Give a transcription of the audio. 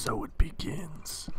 so it begins.